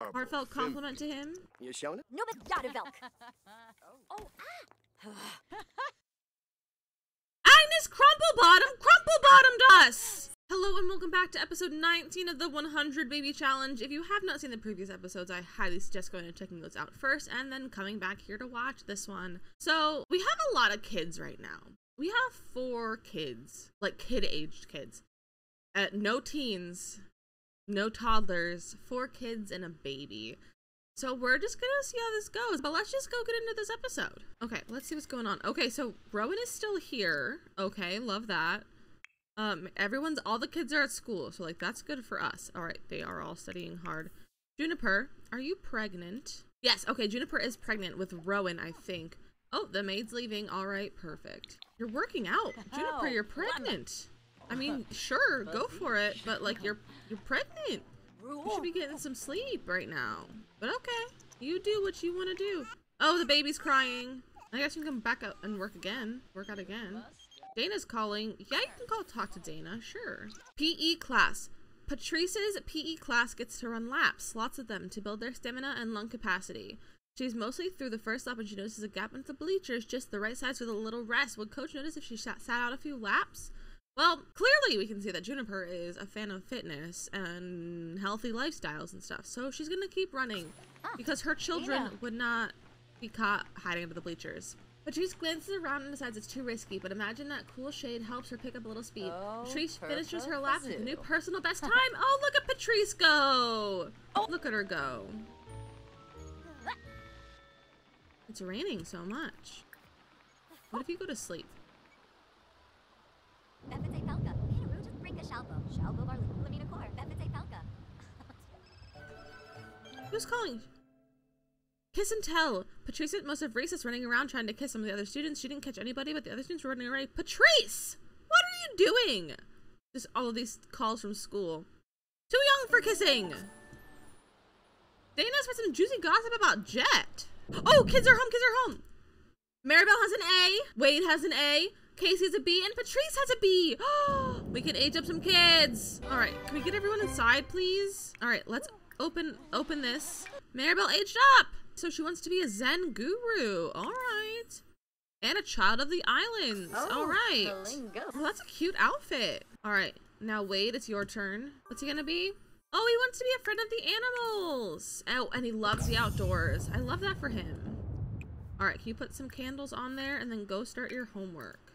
Heartfelt compliment to him. You shown it? No, but Dadevelk. Oh, ah. Agnes Crumplebottom crumple-bottomed us! Hello and welcome back to episode 19 of the 100 Baby Challenge. If you have not seen the previous episodes, I highly suggest going and checking those out first and then coming back here to watch this one. So, we have a lot of kids right now. We have four kids, like kid-aged kids. Uh, no teens, no toddlers, four kids and a baby. So we're just gonna see how this goes, but let's just go get into this episode. Okay, let's see what's going on. Okay, so Rowan is still here. Okay, love that. Um, everyone's, all the kids are at school, so like that's good for us. All right, they are all studying hard. Juniper, are you pregnant? Yes, okay, Juniper is pregnant with Rowan, I think. Oh, the maid's leaving. All right, perfect. You're working out. Juniper, you're pregnant. I mean, sure, go for it, but like you're you're pregnant. You should be getting some sleep right now. But okay, you do what you want to do. Oh, the baby's crying. I guess you can come back out and work again. Work out again. Dana's calling. Yeah, you can call talk to Dana, sure. PE class. Patrice's PE class gets to run laps, lots of them, to build their stamina and lung capacity. She's mostly through the first lap when she notices a gap in the bleachers, just the right size with a little rest. Would coach notice if she sat out a few laps? Well, clearly we can see that Juniper is a fan of fitness and healthy lifestyles and stuff. So she's going to keep running ah, because her children Dana. would not be caught hiding under the bleachers. Patrice glances around and decides it's too risky, but imagine that cool shade helps her pick up a little speed. Oh, Patrice finishes her lap with a new personal best time. Oh, look at Patrice go! Oh. Look at her go. It's raining so much. What if you go to sleep? Who's calling? Kiss and tell. Patrice must have racist running around trying to kiss some of the other students. She didn't catch anybody, but the other students were running away. Patrice! What are you doing? Just all of these calls from school. Too young for kissing! Dana's for some juicy gossip about Jet. Oh, kids are home, kids are home. Maribel has an A, Wade has an A, Casey has a B, and Patrice has a B. we can age up some kids. All right, can we get everyone inside, please? All right, let's open open this. Maribel aged up, so she wants to be a Zen guru. All right, and a child of the islands. All right. Well, that's a cute outfit. All right, now Wade, it's your turn. What's he gonna be? Oh, he wants to be a friend of the animals. Oh, and he loves the outdoors. I love that for him. All right, can you put some candles on there and then go start your homework?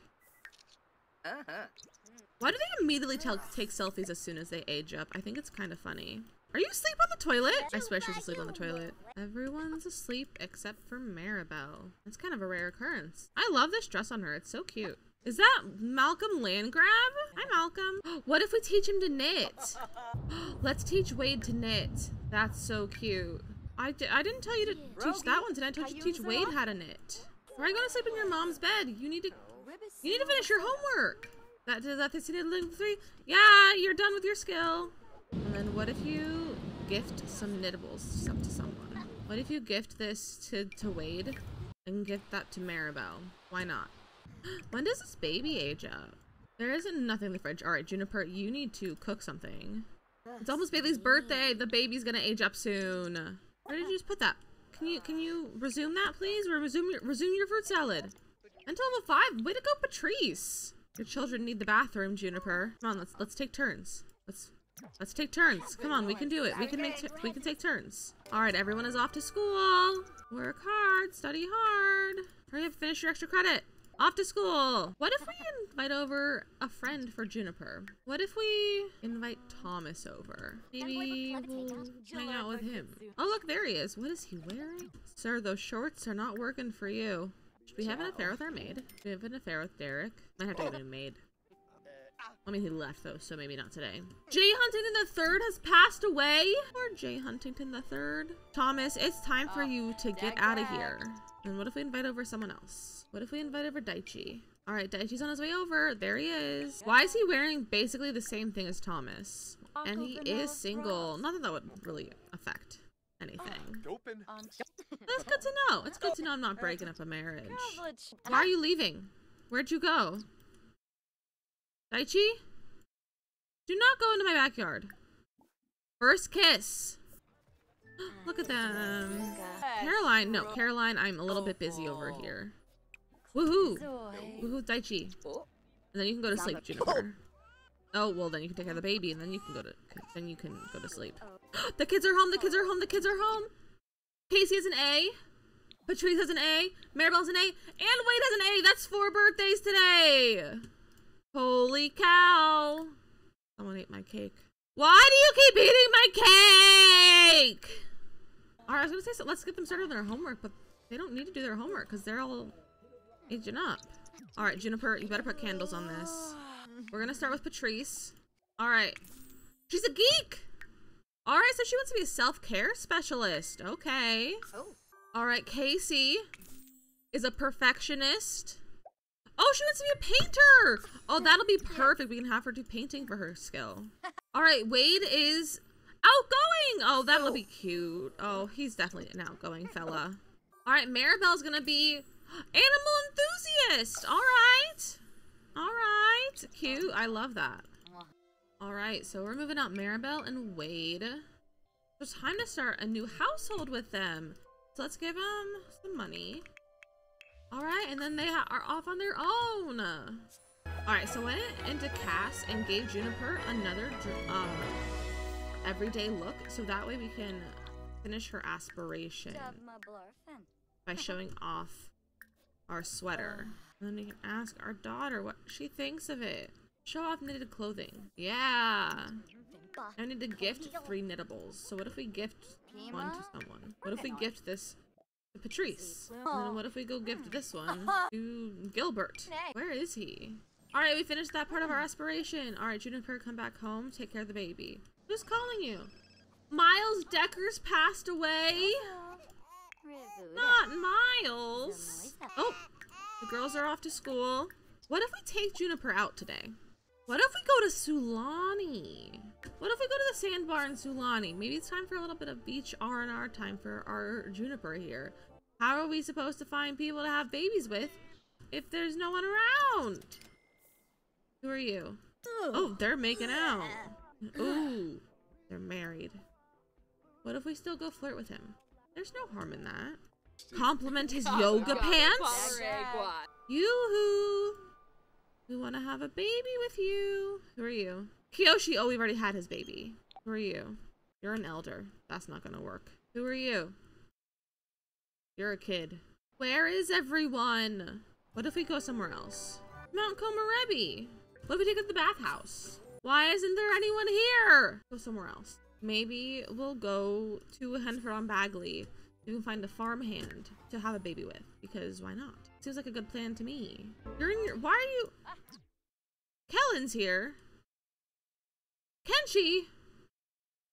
Uh-huh. Why do they immediately tell, take selfies as soon as they age up? I think it's kind of funny. Are you asleep on the toilet? I swear she's asleep on the toilet. Everyone's asleep except for Maribel. That's kind of a rare occurrence. I love this dress on her. It's so cute. Is that Malcolm Landgraab? Hi, Malcolm. What if we teach him to knit? Let's teach Wade to knit. That's so cute. I, I didn't tell you to teach that one. Did I tell you to teach Wade how to knit? Why are you going to sleep in your mom's bed? You need to you need to finish your homework. That does that this living three? Yeah, you're done with your skill. And then what if you gift some knittables to someone? What if you gift this to, to Wade and gift that to Maribel? Why not? When does this baby age up? There isn't nothing in the fridge. All right, Juniper, you need to cook something. It's almost Bailey's birthday. The baby's gonna age up soon. Where did you just put that? Can you can you resume that, please? Resume your resume your fruit salad. Until level five. Way to go, Patrice. Your children need the bathroom, Juniper. Come on, let's let's take turns. Let's let's take turns. Come on, we can do it. We can make we can take turns. All right, everyone is off to school. Work hard, study hard. Hurry up, finish your extra credit. Off to school. What if we invite over a friend for Juniper? What if we invite Thomas over? Maybe we'll hang out with him. Oh, look, there he is. What is he wearing? Sir, those shorts are not working for you. Should we have an affair with our maid? Should we have an affair with Derek? Might have to get a new maid. I mean, he left though, so maybe not today. Jay Huntington the Third has passed away. Or Jay Huntington the Third. Thomas, it's time for you to get out of here. And what if we invite over someone else? What if we invite over Daichi? All right, Daichi's on his way over. There he is. Why is he wearing basically the same thing as Thomas? And he is single. Not that that would really affect anything. That's good to know. It's good to know I'm not breaking up a marriage. Why are you leaving? Where'd you go? Daichi? Do not go into my backyard. First kiss. Look at them. Caroline, no, Caroline, I'm a little bit busy over here. Woohoo! Woohoo, Daichi. And then you can go to sleep, Juniper. Oh, well, then you can take care of the baby, and then you can go to then you can go to sleep. the kids are home. The kids are home. The kids are home. Casey has an A. Patrice has an A. Maribel has an A. And Wade has an A. That's four birthdays today. Holy cow! Someone ate my cake. Why do you keep eating my cake? All right, I was gonna say so. Let's get them started on their homework, but they don't need to do their homework because they're all aging up. All right, Juniper, you better put candles on this. We're gonna start with Patrice. All right, she's a geek. All right, so she wants to be a self-care specialist. Okay. Oh. All right, Casey is a perfectionist. Oh, she wants to be a painter. Oh, that'll be perfect. We can have her do painting for her skill. All right, Wade is outgoing. Oh, that'll be cute. Oh, he's definitely an outgoing fella. All right, Maribel's gonna be animal enthusiast. All right. All right. Cute. I love that. All right, so we're moving out Maribel and Wade. It's time to start a new household with them. So let's give them some money. All right, and then they are off on their own. All right, so went into CAS and gave Juniper another um, everyday look, so that way we can finish her aspiration by showing off our sweater. And then we can ask our daughter what she thinks of it. Show off knitted clothing. Yeah. I need to gift three knittables. So what if we gift one to someone? What if we gift this Patrice? Then what if we go gift this one to Gilbert? Where is he? Alright, we finished that part of our aspiration. Alright, Juniper, come back home. Take care of the baby. Who's calling you? Miles Decker's passed away? Not Miles. Oh, the girls are off to school. What if we take Juniper out today? What if we go to Sulani? What if we go to the sandbar in Sulani? Maybe it's time for a little bit of beach R&R time for our Juniper here. How are we supposed to find people to have babies with if there's no one around? Who are you? Oh, they're making out. Ooh, they're married. What if we still go flirt with him? There's no harm in that. Compliment his yoga pants? Yoo-hoo! We want to have a baby with you. Who are you? Kiyoshi. Oh, we've already had his baby. Who are you? You're an elder. That's not going to work. Who are you? You're a kid. Where is everyone? What if we go somewhere else? Mount Komorebi. What if we take to the bathhouse? Why isn't there anyone here? Go somewhere else. Maybe we'll go to Henford on Bagley. We can find a farmhand to have a baby with. Because why not? Seems like a good plan to me. You're in your. Why are you. Kellen's here. Kenshi.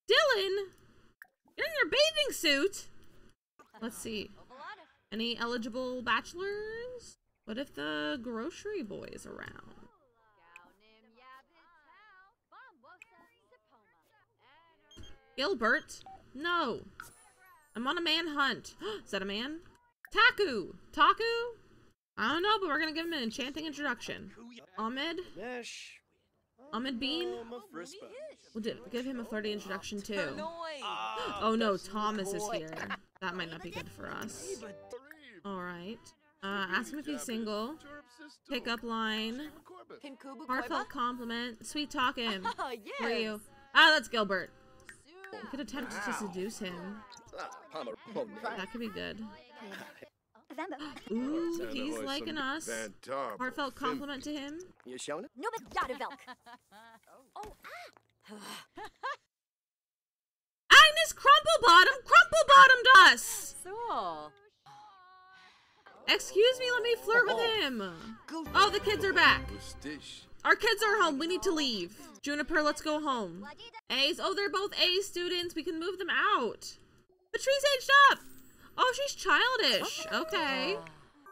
Dylan. You're in your bathing suit. Let's see. Any eligible bachelors? What if the grocery boy is around? Gilbert? No. I'm on a manhunt. is that a man? Taku! Taku? I don't know, but we're gonna give him an enchanting introduction. Ahmed? Ahmed Bean? We'll do, give him a flirty introduction too. Oh no, Thomas is here. That might not be good for us. Alright. Uh, ask him if he's single. Pickup line. Heartfelt compliment. Sweet talk him. Who are you? Ah, that's Gilbert. We could attempt to seduce him. That could be good. Ooh, he's liking us. Heartfelt compliment to him. You showing it? No, Nubit Dadevelk. Oh, ah. Agnes Crumplebottom crumplebottomed us! Excuse me, let me flirt with him. Oh, the kids are back. Our kids are home. We need to leave. Juniper, let's go home. A's. Oh, they're both A students. We can move them out. Patrice aged up. Oh, she's childish. Okay. Oh.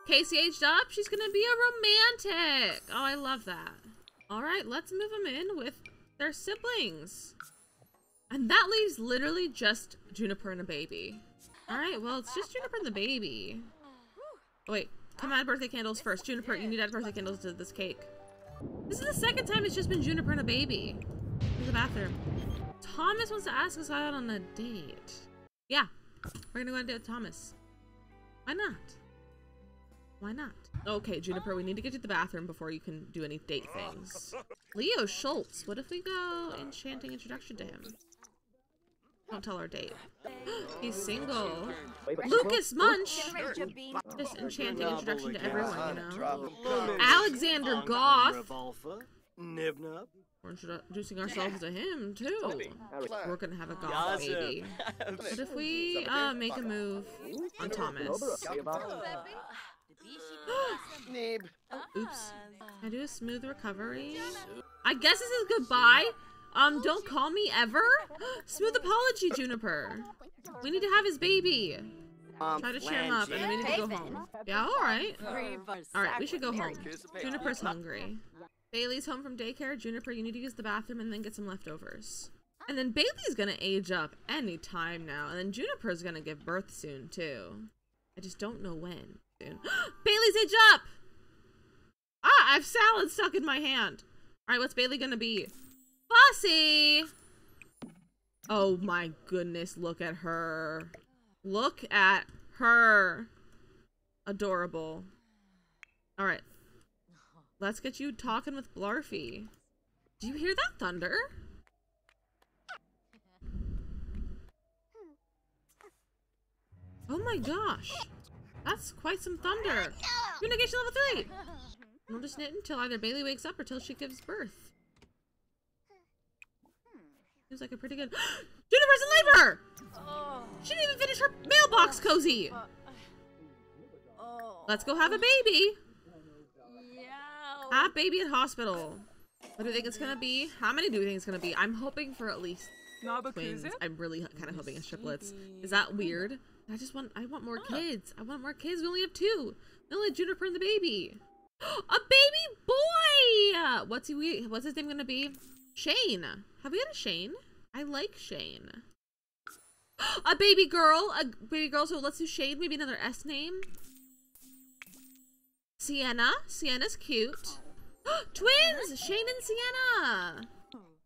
Casey aged up. She's gonna be a romantic. Oh, I love that. All right, let's move them in with their siblings. And that leaves literally just Juniper and a baby. All right, well, it's just Juniper and the baby. Oh, wait, come add birthday candles first. Juniper, you need to add birthday candles to this cake. This is the second time it's just been Juniper and a baby. In the bathroom. Thomas wants to ask us out on a date. Yeah, we're gonna go on a date with Thomas. Why not? Why not? Okay, Juniper, we need to get to the bathroom before you can do any date things. Leo Schultz, what if we go enchanting introduction to him? Don't tell our date. He's single. Lucas Munch! Just enchanting introduction to everyone, you know? Alexander Goth! Nibnub. We're introducing ourselves to him, too. We're gonna have a goth baby. What if we uh, make a move on Thomas? Nib. Oops. Can I do a smooth recovery? I guess this is goodbye. Um, don't call me ever. Smooth apology, Juniper. We need to have his baby. Try to cheer him up, and then we need to go home. Yeah, all right. All right, we should go home. Juniper's hungry. Bailey's home from daycare. Juniper, you need to use the bathroom and then get some leftovers. And then Bailey's gonna age up any time now, and then Juniper's gonna give birth soon too. I just don't know when. Soon. Bailey's age up. Ah, I have salad stuck in my hand. All right, what's Bailey gonna be? Bossy. Oh my goodness, look at her. Look at her. Adorable. All right. Let's get you talking with Blarfy. Do you hear that thunder? Oh my gosh. That's quite some thunder. Communication level three. We'll just knit until either Bailey wakes up or till she gives birth. Seems like a pretty good. Juniper's in labor! She didn't even finish her mailbox cozy! Let's go have a baby! Have baby at hospital. What do you think it's gonna be? How many do you think it's gonna be? I'm hoping for at least twins. I'm really kind of hoping it's triplets. Is that weird? I just want I want more kids. I want more kids. We only have two. We only have Juniper and the baby. A baby boy! What's he? What's his name gonna be? Shane. Have we had a Shane? I like Shane. A baby girl. A baby girl. So let's do Shane. Maybe another S name. Sienna. Sienna's cute. Twins! Shane and Sienna!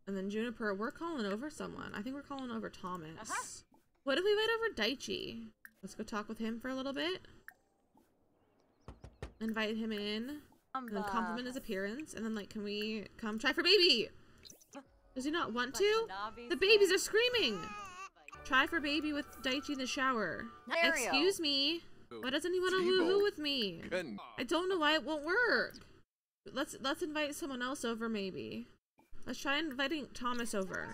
And then Juniper, we're calling over someone. I think we're calling over Thomas. What if we went over Daichi? Let's go talk with him for a little bit. Invite him in. And then compliment his appearance. And then, like, can we come try for baby? Does he not want to? The babies are screaming! Try for baby with Daichi in the shower. Excuse me. Why doesn't he want to woohoo with me? I don't know why it won't work. Let's let's invite someone else over maybe. Let's try inviting Thomas over.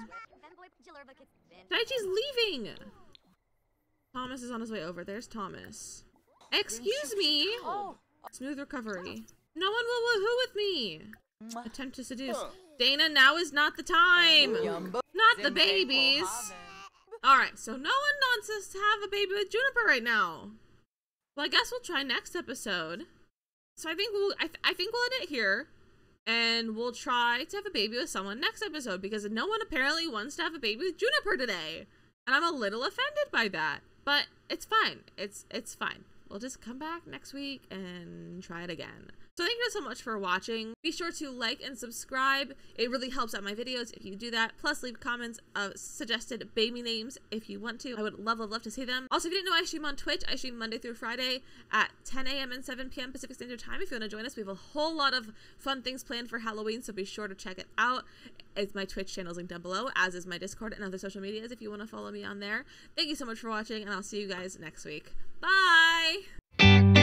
Daichi's leaving! Thomas is on his way over. There's Thomas. Excuse me! Smooth recovery. No one will woohoo with me! Attempt to seduce. Dana, now is not the time! Not the babies! Alright, so no one wants us to have a baby with Juniper right now. Well, I guess we'll try next episode. So I think we'll I, th I think we'll end it here. And we'll try to have a baby with someone next episode because no one apparently wants to have a baby with Juniper today. And I'm a little offended by that. But it's fine. It's it's fine. We'll just come back next week and try it again. So thank you guys so much for watching. Be sure to like and subscribe. It really helps out my videos if you do that. Plus leave comments of suggested baby names if you want to. I would love, love, love to see them. Also, if you didn't know, I stream on Twitch. I stream Monday through Friday at 10 a.m. and 7 p.m. Pacific Standard Time. If you want to join us, we have a whole lot of fun things planned for Halloween, so be sure to check it out. It's my Twitch channel is linked down below, as is my Discord and other social medias if you want to follow me on there. Thank you so much for watching, and I'll see you guys next week. Bye!